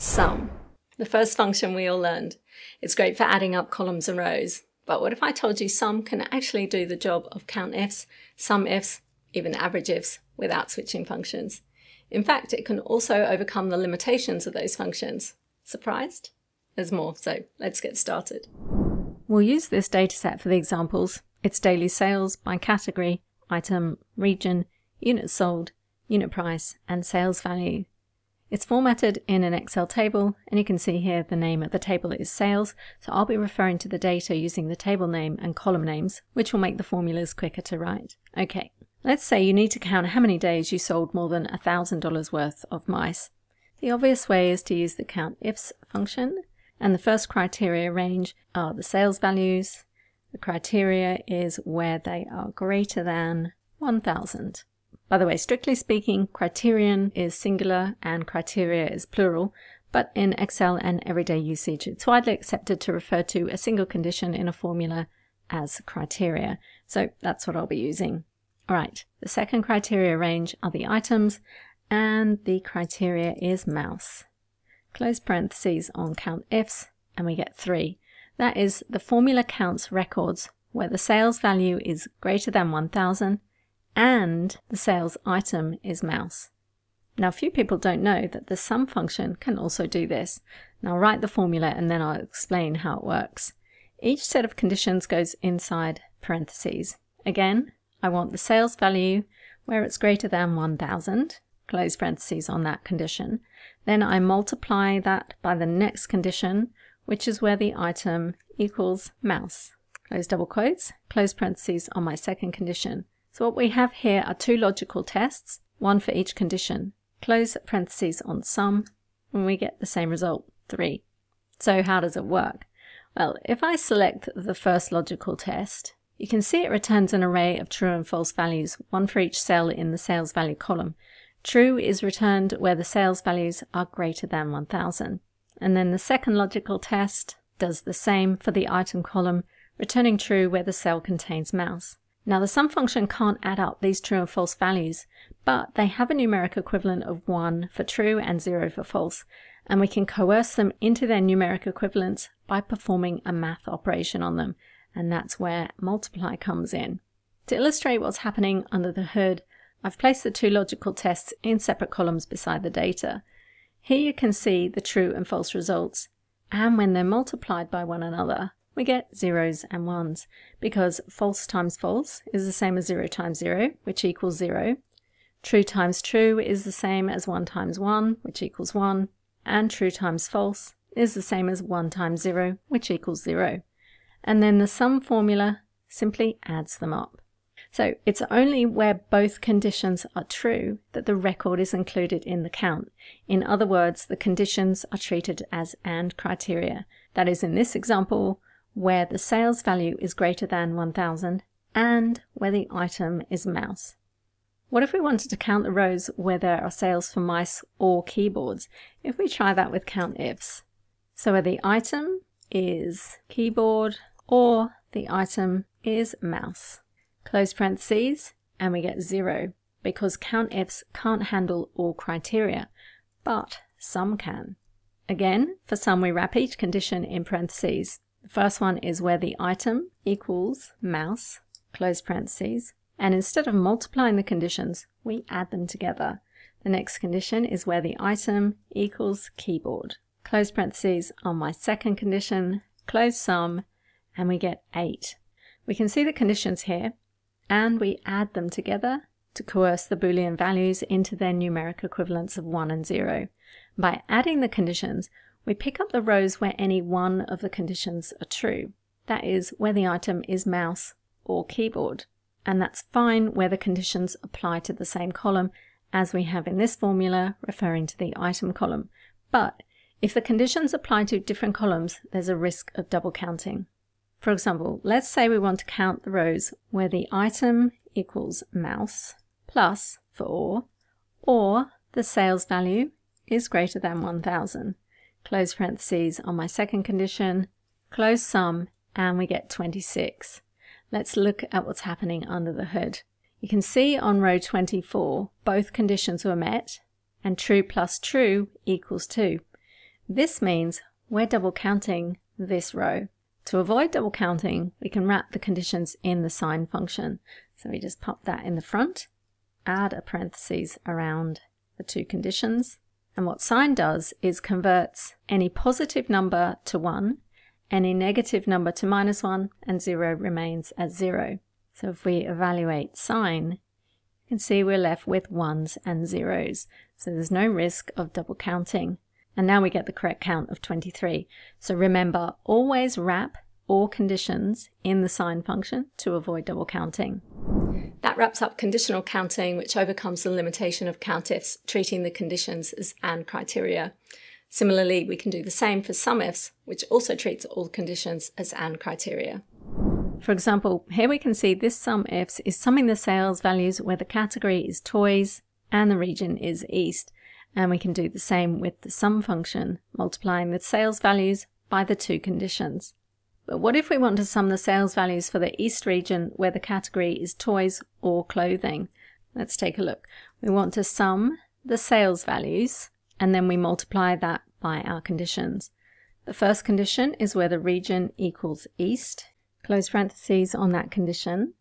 Sum. The first function we all learned. It's great for adding up columns and rows. But what if I told you sum can actually do the job of countifs, SUMIFs, even averageifs without switching functions? In fact, it can also overcome the limitations of those functions. Surprised? There's more, so let's get started. We'll use this dataset for the examples. It's daily sales by category, item, region, units sold, unit price, and sales value. It's formatted in an Excel table, and you can see here the name of the table is sales, so I'll be referring to the data using the table name and column names, which will make the formulas quicker to write. Okay, let's say you need to count how many days you sold more than $1,000 worth of mice. The obvious way is to use the countifs function, and the first criteria range are the sales values. The criteria is where they are greater than 1,000. By the way, strictly speaking, criterion is singular and criteria is plural, but in Excel and everyday usage, it's widely accepted to refer to a single condition in a formula as criteria. So that's what I'll be using. All right, the second criteria range are the items, and the criteria is mouse. Close parentheses on countifs, and we get three. That is, the formula counts records where the sales value is greater than 1000 and the sales item is mouse. Now, few people don't know that the sum function can also do this. Now, I'll write the formula and then I'll explain how it works. Each set of conditions goes inside parentheses. Again, I want the sales value where it's greater than 1000, close parentheses on that condition. Then I multiply that by the next condition, which is where the item equals mouse. Close double quotes, close parentheses on my second condition. So what we have here are two logical tests, one for each condition. Close parentheses on sum, and we get the same result, 3. So how does it work? Well, if I select the first logical test, you can see it returns an array of true and false values, one for each cell in the sales value column. True is returned where the sales values are greater than 1000. And then the second logical test does the same for the item column, returning true where the cell contains mouse. Now the sum function can't add up these true and false values, but they have a numeric equivalent of 1 for true and 0 for false, and we can coerce them into their numeric equivalents by performing a math operation on them, and that's where multiply comes in. To illustrate what's happening under the hood, I've placed the two logical tests in separate columns beside the data. Here you can see the true and false results, and when they're multiplied by one another, we get zeros and ones because false times false is the same as 0 times 0, which equals 0. True times true is the same as 1 times 1, which equals 1. And true times false is the same as 1 times 0, which equals 0. And then the sum formula simply adds them up. So it's only where both conditions are true that the record is included in the count. In other words, the conditions are treated as AND criteria. That is, in this example, where the sales value is greater than 1000 and where the item is mouse. What if we wanted to count the rows where there are sales for mice or keyboards? If we try that with countifs. So where the item is keyboard or the item is mouse. Close parentheses and we get zero because countifs can't handle OR criteria, but sum can. Again, for sum we wrap each condition in parentheses. First one is where the item equals mouse, close parentheses, and instead of multiplying the conditions, we add them together. The next condition is where the item equals keyboard. Close parentheses on my second condition, close sum, and we get 8. We can see the conditions here, and we add them together to coerce the Boolean values into their numeric equivalents of 1 and 0. By adding the conditions, we pick up the rows where any one of the conditions are true. That is, where the item is mouse or keyboard. And that's fine where the conditions apply to the same column as we have in this formula referring to the item column. But if the conditions apply to different columns, there's a risk of double counting. For example, let's say we want to count the rows where the item equals mouse plus for or, or the sales value is greater than 1000 close parentheses on my second condition, close sum, and we get 26. Let's look at what's happening under the hood. You can see on row 24, both conditions were met, and true plus true equals 2. This means we're double counting this row. To avoid double counting, we can wrap the conditions in the sign function. So we just pop that in the front, add a parentheses around the two conditions. And what sign does is converts any positive number to 1, any negative number to minus 1, and 0 remains as 0. So if we evaluate sign, you can see we're left with 1s and 0s. So there's no risk of double counting. And now we get the correct count of 23. So remember, always wrap OR conditions in the sign function to avoid double counting. That wraps up conditional counting, which overcomes the limitation of countifs, treating the conditions as AND criteria. Similarly, we can do the same for SUMIFs, which also treats all conditions as AND criteria. For example, here we can see this SUMIFs is summing the sales values where the category is toys and the region is east. And we can do the same with the sum function, multiplying the sales values by the two conditions. But what if we want to sum the sales values for the east region where the category is toys or clothing? Let's take a look. We want to sum the sales values and then we multiply that by our conditions. The first condition is where the region equals east, close parentheses on that condition,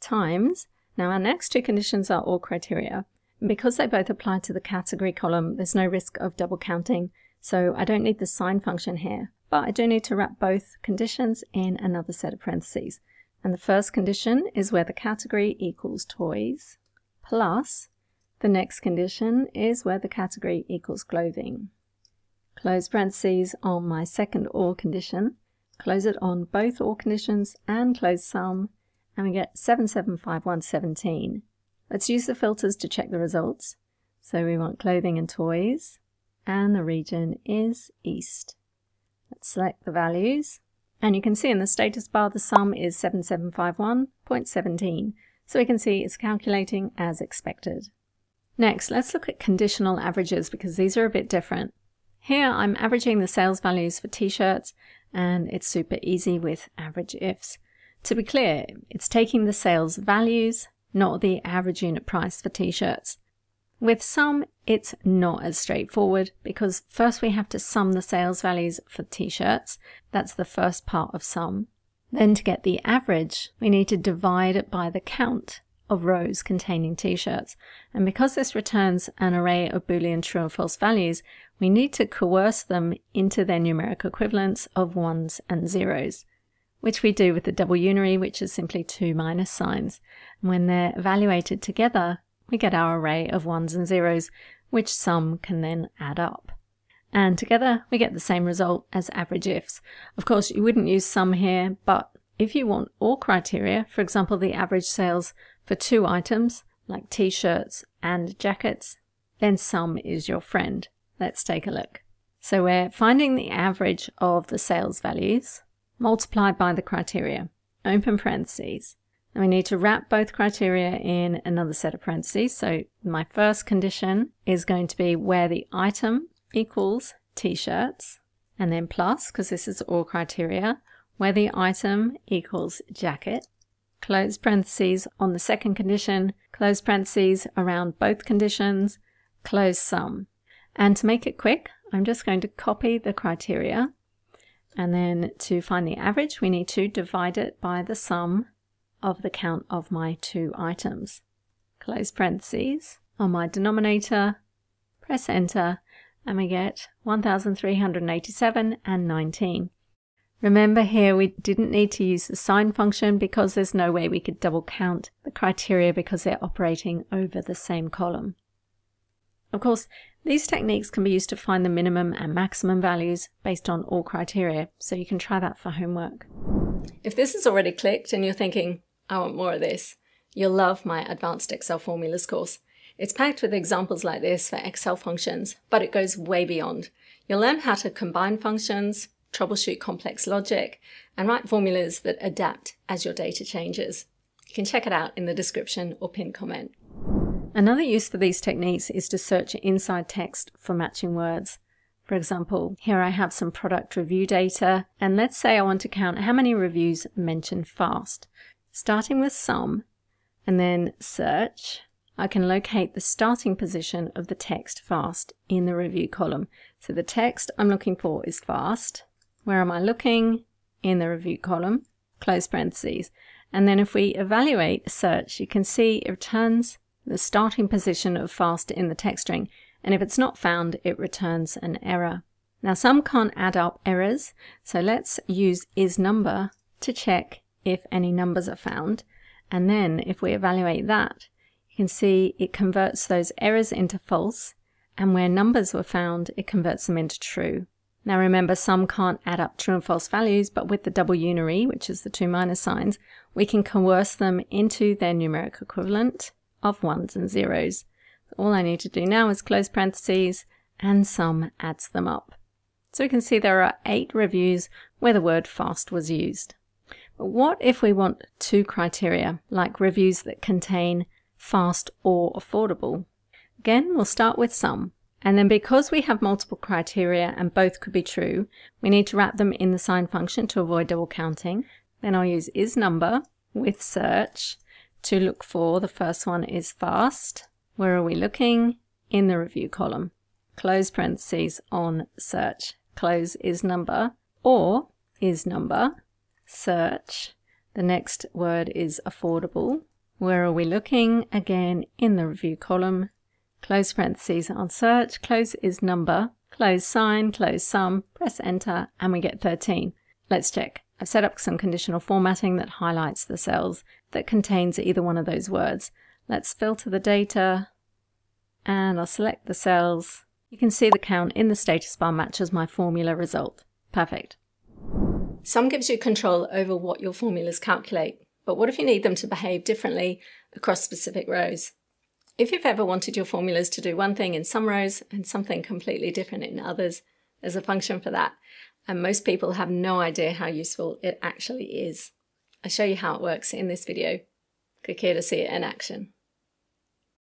times. Now our next two conditions are OR criteria. And because they both apply to the category column, there's no risk of double counting, so I don't need the sign function here. But I do need to wrap both conditions in another set of parentheses. And the first condition is where the category equals toys, plus the next condition is where the category equals clothing. Close parentheses on my second OR condition, close it on both OR conditions and close sum, and we get 775117. Let's use the filters to check the results. So we want clothing and toys, and the region is east. Let's select the values, and you can see in the status bar the sum is 7751.17, so we can see it's calculating as expected. Next, let's look at conditional averages because these are a bit different. Here I'm averaging the sales values for t-shirts and it's super easy with average ifs. To be clear, it's taking the sales values not the average unit price for t-shirts. With sum, it's not as straightforward because first we have to sum the sales values for t-shirts. That's the first part of sum. Then to get the average, we need to divide it by the count of rows containing t-shirts. And because this returns an array of Boolean true and false values, we need to coerce them into their numeric equivalents of ones and zeros which we do with the double unary, which is simply two minus signs. And when they're evaluated together, we get our array of ones and zeros, which sum can then add up. And together we get the same result as average ifs. Of course, you wouldn't use sum here, but if you want OR criteria, for example, the average sales for two items, like t-shirts and jackets, then sum is your friend. Let's take a look. So we're finding the average of the sales values, multiplied by the criteria, open parentheses. And we need to wrap both criteria in another set of parentheses. So my first condition is going to be where the item equals t-shirts, and then plus, because this is OR criteria, where the item equals jacket, close parentheses on the second condition, close parentheses around both conditions, close sum. And to make it quick, I'm just going to copy the criteria. And then to find the average, we need to divide it by the sum of the count of my two items. Close parentheses on my denominator, press enter, and we get 1,387 and 19. Remember here we didn't need to use the sign function because there's no way we could double count the criteria because they're operating over the same column. Of course, these techniques can be used to find the minimum and maximum values based on OR criteria, so you can try that for homework. If this is already clicked and you're thinking, I want more of this, you'll love my Advanced Excel Formulas course. It's packed with examples like this for Excel functions, but it goes way beyond. You'll learn how to combine functions, troubleshoot complex logic, and write formulas that adapt as your data changes. You can check it out in the description or pinned comment. Another use for these techniques is to search inside text for matching words. For example, here I have some product review data, and let's say I want to count how many reviews mention fast. Starting with sum, and then search, I can locate the starting position of the text fast in the review column. So the text I'm looking for is fast. Where am I looking? In the review column, close parentheses. And then if we evaluate search, you can see it returns the starting position of fast in the text string. And if it's not found, it returns an error. Now sum can't add up errors, so let's use isNumber to check if any numbers are found. And then if we evaluate that, you can see it converts those errors into false, and where numbers were found, it converts them into true. Now remember, sum can't add up true and false values, but with the double unary, which is the two minus signs, we can coerce them into their numeric equivalent of ones and zeros. All I need to do now is close parentheses, and sum adds them up. So we can see there are eight reviews where the word fast was used. But what if we want two criteria, like reviews that contain fast, or affordable. Again, we'll start with sum. And then because we have multiple criteria and both could be true, we need to wrap them in the sign function to avoid double counting. Then I'll use isNumber with search to look for the first one is fast. Where are we looking? In the review column. Close parentheses on search. Close isNumber or isNumber search. The next word is affordable where are we looking? Again, in the review column. Close parentheses on search, close isNumber. close sign, close sum, press enter, and we get 13. Let's check. I've set up some conditional formatting that highlights the cells that contains either one of those words. Let's filter the data, and I'll select the cells. You can see the count in the status bar matches my formula result. Perfect. Sum gives you control over what your formulas calculate. But what if you need them to behave differently across specific rows? If you've ever wanted your formulas to do one thing in some rows and something completely different in others, there's a function for that. And most people have no idea how useful it actually is. I'll show you how it works in this video. Click here to see it in action.